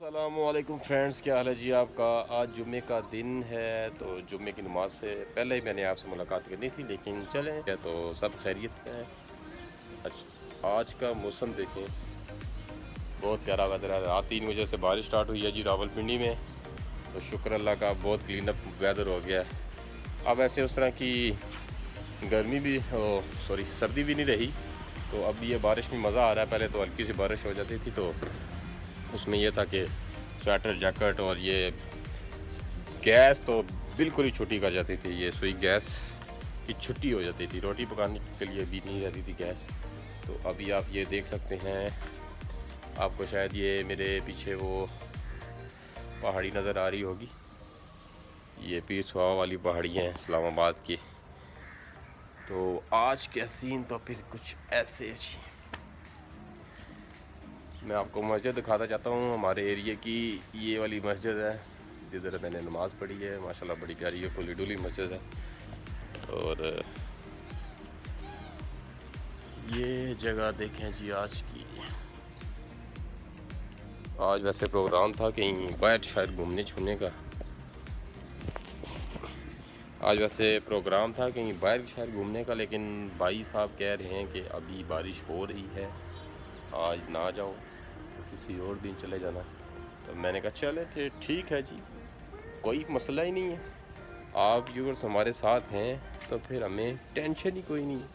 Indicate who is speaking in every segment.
Speaker 1: السلام علیکم فرینڈس کیا حال ہے جی آپ کا؟ آج جمعے کا دن ہے، تو جمعے کی نماز سے پہلے ہی میں نے آپ سے ملاقات کرنی تھی، لیکن چلیں تو سب خیریت ہے۔ اچھا، آج کا موسم دیکھیں۔ بہت پیارا ویدر ہے۔ رات تین بجے سے بارش سٹارٹ ہوئی ہے جی راول پنڈی میں۔ تو شکر اللہ کا بہت کلین اپ ویدر ہو گیا ہے۔ اب ایسے اس طرح کی گرمی بھی سوری سردی بھی نہیں رہی۔ تو اب یہ بارش میں مزہ آ رہا ہے۔ پہلے تو ہلکی سی بارش ہو جاتی تھی، تو اس میں یہ تھا کہ سویٹر، جیکٹ اور یہ گیس تو بالکل ہی چھٹی کر جاتی تھی، یہ سوئی گیس کی چھٹی ہو جاتی تھی۔ روٹی پکانے کے لیے بھی نہیں رہتی تھی گیس۔ تو ابھی آپ یہ دیکھ سکتے ہیں، آپ کو شاید یہ میرے پیچھے وہ پہاڑی نظر آ رہی ہوگی۔ یہ پیر سوا والی پہاڑی ہیں اسلام آباد کی۔ تو آج کے سین تو پھر کچھ ایسے اچھی میں آپ کو مسجد دکھاتا چاہتا ہوں، ہمارے ایریے کی یہ والی مسجد ہے، جدھر میں نے نماز پڑھی ہے۔ ماشاءاللہ بڑی پیاری ہے پھولی ڈولی مسجد ہے۔ اور یہ جگہ دیکھیں جی آج کی۔ آج ویسے پروگرام تھا کہیں باہر شاید گھومنے چھونے کا۔ آج ویسے پروگرام تھا کہیں باہر شاید گھومنے کا، لیکن بھائی صاحب کہہ رہے ہیں کہ ابھی بارش ہو رہی ہے۔ آج نہ جاؤ۔ کسی اور دن چلے جانا۔ تو میں نے کہا، چلے، پھر ٹھیک ہے جی کوئی مسئلہ ہی نہیں ہے۔ آپ ویورس ہمارے ساتھ ہیں، تو پھر ہمیں ٹینشن ہی کوئی نہیں ہے۔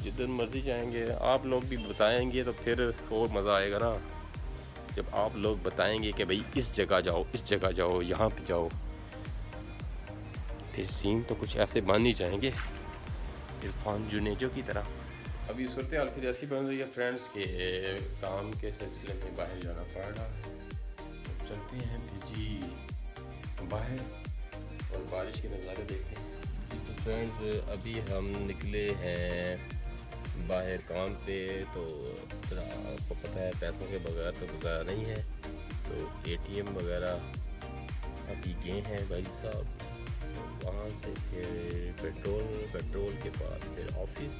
Speaker 1: جدھر مرضی جائیں گے، آپ لوگ بھی بتائیں گے تو پھر اور مزہ آئے گا نا۔ جب آپ لوگ بتائیں گے کہ بھائی، اس جگہ جاؤ، اس جگہ جاؤ، یہاں پہ جاؤ، پھر سین تو کچھ ایسے بن ہی جائیں گے۔ عرفان جنیجو کی طرح۔ ابھی صورتحال پھر ایسی بن رہی ہے فرینڈس کے کام کے سلسلے میں باہر جانا پڑ رہا چلتے ہیں پھر جی باہر۔ اور بارش کے نظارے دیکھتے ہیں۔ جی تو فرینڈس ابھی ہم نکلے ہیں باہر کام پہ تو آپ کو پتہ ہے پیسوں کے بغیر تو گزارا نہیں ہے۔ تو اے ٹی ایم وغیرہ ابھی گئے ہیں بھائی صاحب۔ وہاں سے پھر پیٹرول پیٹرول کے بعد پھر آفس۔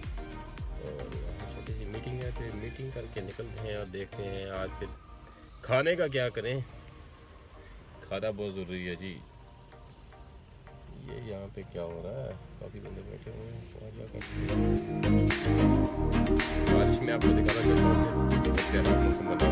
Speaker 1: اور چھوٹی سی میٹنگ ہے پھر میٹنگ کر کے نکلتے ہیں اور دیکھتے ہیں آج پھر کھانے کا کیا کریں۔ کھانا بہت ضروری ہے جی۔ یہ یہاں پہ کیا ہو رہا ہے؟ کافی بندے بیٹھے ہوئے ہیں بارش میں آپ کو دکھانا چاہتا ہوں موسم بتا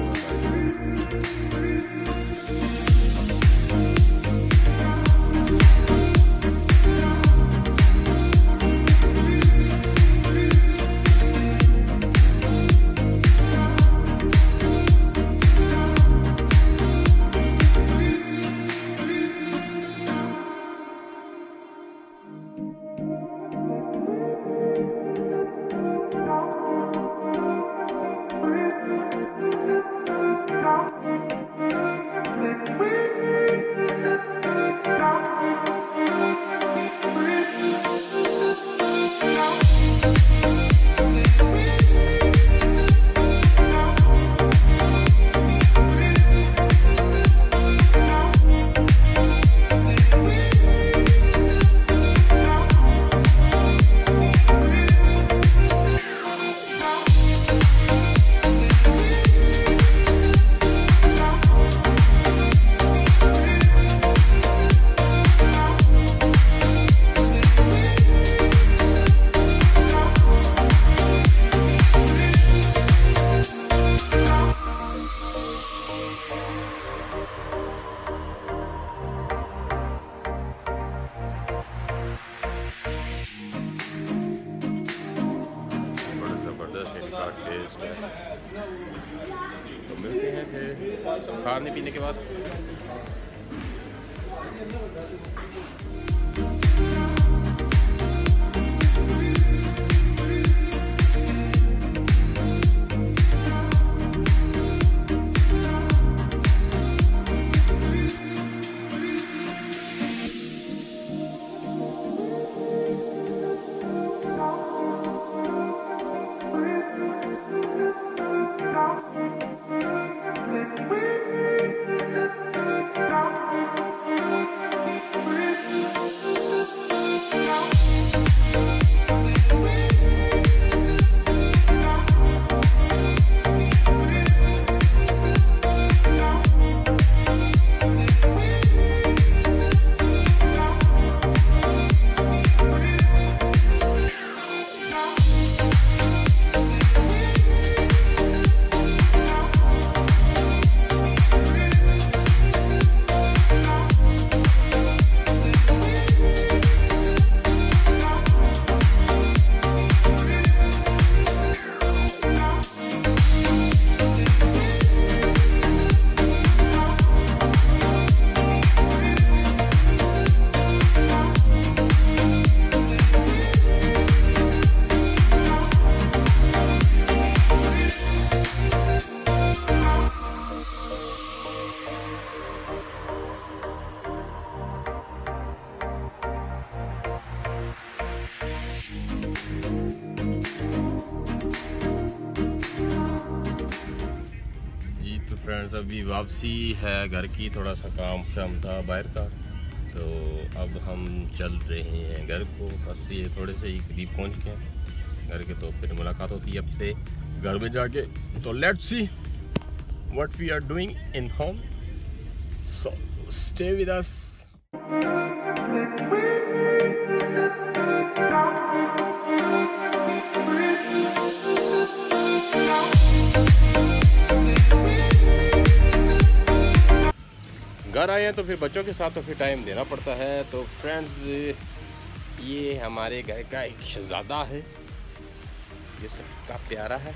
Speaker 1: ٹیسٹ ہے تو ملتے ہیں پھر کھانے پینے کے بعد فرینڈز ابھی واپسی ہے گھر کی تھوڑا سا کام شام تھا باہر کا تو اب ہم چل رہے ہیں گھر کو بس یہ تھوڑے سے ہی قریب پہنچ گئے گھر کے تو پھر ملاقات ہوتی ہے اب سے گھر میں جا کے تو let's see what we are doing in home so stay with us گھر آئے ہیں تو پھر بچوں کے ساتھ تو پھر ٹائم دینا پڑتا ہے۔ تو فرینڈز یہ ہمارے گھر کا ایک شہزادہ ہے۔ یہ سب کا پیارا ہے۔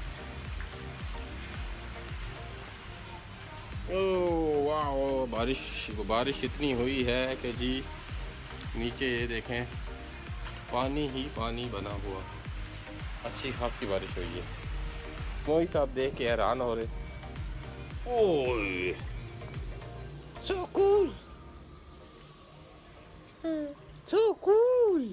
Speaker 1: او واہ بارش بارش اتنی ہوئی ہے کہ جی نیچے یہ دیکھیں، پانی ہی پانی بنا ہوا۔ اچھی خاصی بارش ہوئی ہے۔ وہی صاحب دیکھ کے حیران ہو رہے۔ اوئے So cool. So cool.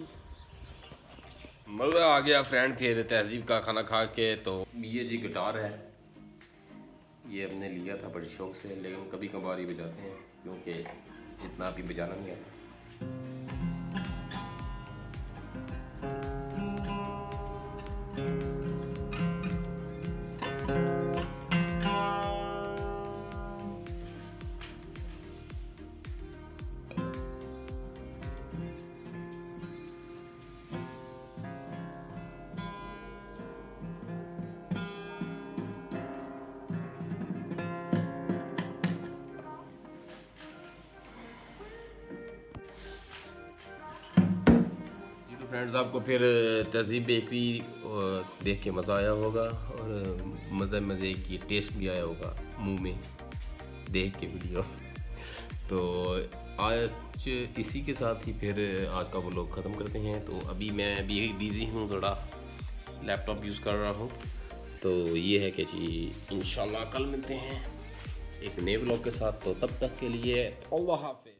Speaker 1: مزہ آ گیا فرینڈ پھر تہذیب کا کھانا کھا کے تو یہ جی گٹار ہے یہ ہم نے لیا تھا بڑے شوق سے لیکن کبھی کبھار ہی بجاتے ہیں کیونکہ اتنا بھی بجانا نہیں آتا فرینڈز آپ کو پھر تہذیب بیکری دیکھ کے مزہ آیا ہوگا اور مزے مزے کی ٹیسٹ بھی آیا ہوگا منہ میں، دیکھ کے ویڈیو۔ تو آج اسی کے ساتھ ہی پھر آج کا وہ لوگ ختم کرتے ہیں۔ تو ابھی میں بھی بیزی ہوں، تھوڑا لیپ ٹاپ یوز کر رہا ہوں۔ تو یہ ہے کہ جی انشاءاللہ کل ملتے ہیں ایک نئے بلاگ کے ساتھ۔ تو تب تک کے لیے اللہ حافظ۔